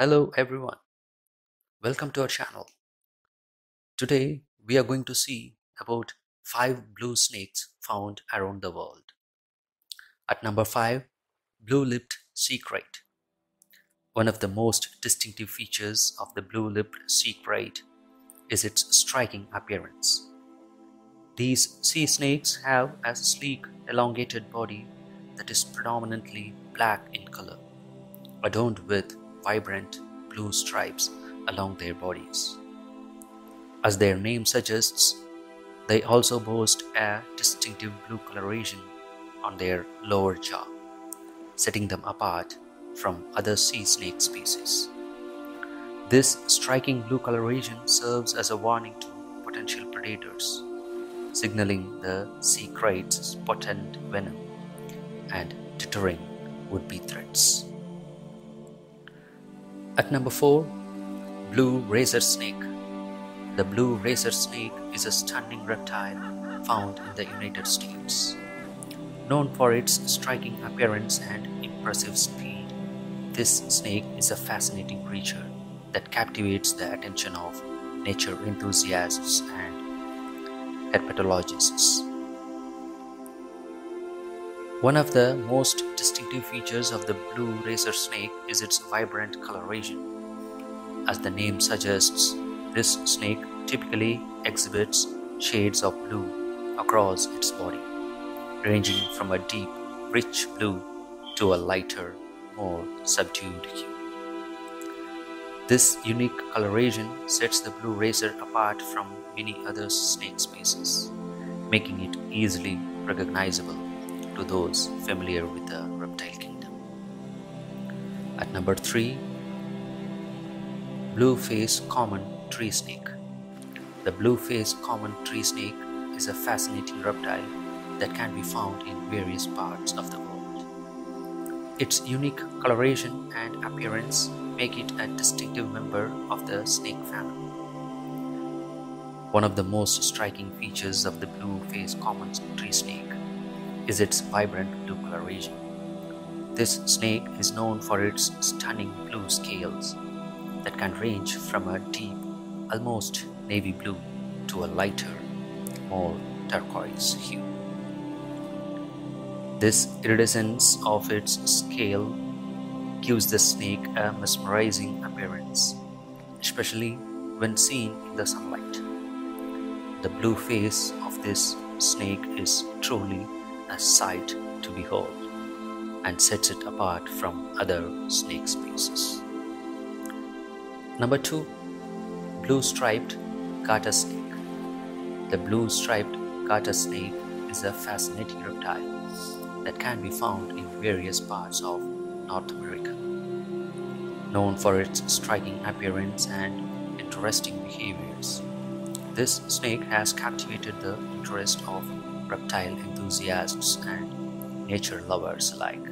Hello everyone, welcome to our channel. Today we are going to see about 5 blue snakes found around the world. At number 5, blue-lipped sea krait. One of the most distinctive features of the blue-lipped sea krait is its striking appearance. These sea snakes have a sleek, elongated body that is predominantly black in color, adorned with vibrant blue stripes along their bodies. As their name suggests, they also boast a distinctive blue coloration on their lower jaw, setting them apart from other sea snake species. This striking blue coloration serves as a warning to potential predators, signaling the sea krait's potent venom and deterring would-be threats. At number 4, Blue Racer Snake. The blue racer snake is a stunning reptile found in the United States. Known for its striking appearance and impressive speed, this snake is a fascinating creature that captivates the attention of nature enthusiasts and herpetologists. One of the most distinctive features of the blue racer snake is its vibrant coloration. As the name suggests, this snake typically exhibits shades of blue across its body, ranging from a deep, rich blue to a lighter, more subdued hue. This unique coloration sets the blue racer apart from many other snake species, making it easily recognizable to those familiar with the reptile kingdom. At number 3, Blue phase common tree snake. The blue phase common tree snake is a fascinating reptile that can be found in various parts of the world. Its unique coloration and appearance make it a distinctive member of the snake family. One of the most striking features of the blue faced common tree snake is its vibrant blue coloration. This snake is known for its stunning blue scales that can range from a deep, almost navy blue to a lighter, more turquoise hue. This iridescence of its scale gives the snake a mesmerizing appearance, especially when seen in the sunlight. The blue face of this snake is truly a sight to behold and sets it apart from other snake species. Number 2. Blue striped garter snake. The blue striped garter snake is a fascinating reptile that can be found in various parts of North America. Known for its striking appearance and interesting behaviors, this snake has captivated the interest of reptile enthusiasts and nature lovers alike.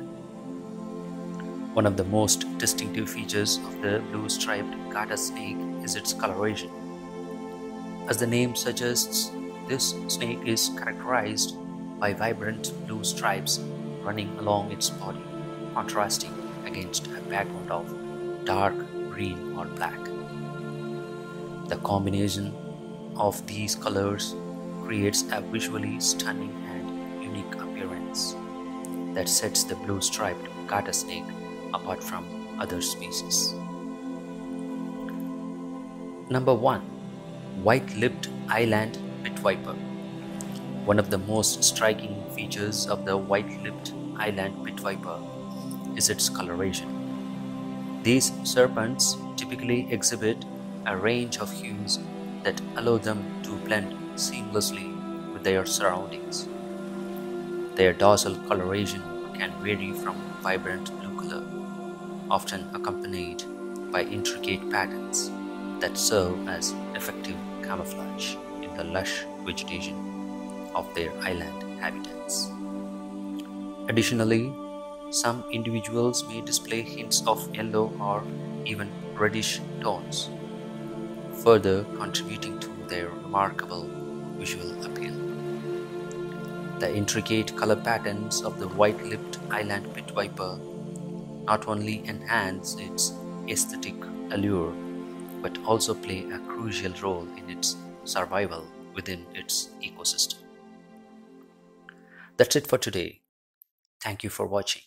One of the most distinctive features of the blue striped garter snake is its coloration. As the name suggests, this snake is characterized by vibrant blue stripes running along its body, contrasting against a background of dark green or black. The combination of these colors creates a visually stunning and unique appearance that sets the blue striped garter snake apart from other species. Number 1. White-lipped island pit viper. One of the most striking features of the white-lipped island pit viper is its coloration. These serpents typically exhibit a range of hues that allow them to blend seamlessly with their surroundings. Their dorsal coloration can vary from vibrant blue color, often accompanied by intricate patterns that serve as effective camouflage in the lush vegetation of their island habitats. Additionally, some individuals may display hints of yellow or even reddish tones, further contributing to their remarkable visual appeal. The intricate color patterns of the white-lipped island pit viper not only enhance its aesthetic allure but also play a crucial role in its survival within its ecosystem. That's it for today. Thank you for watching.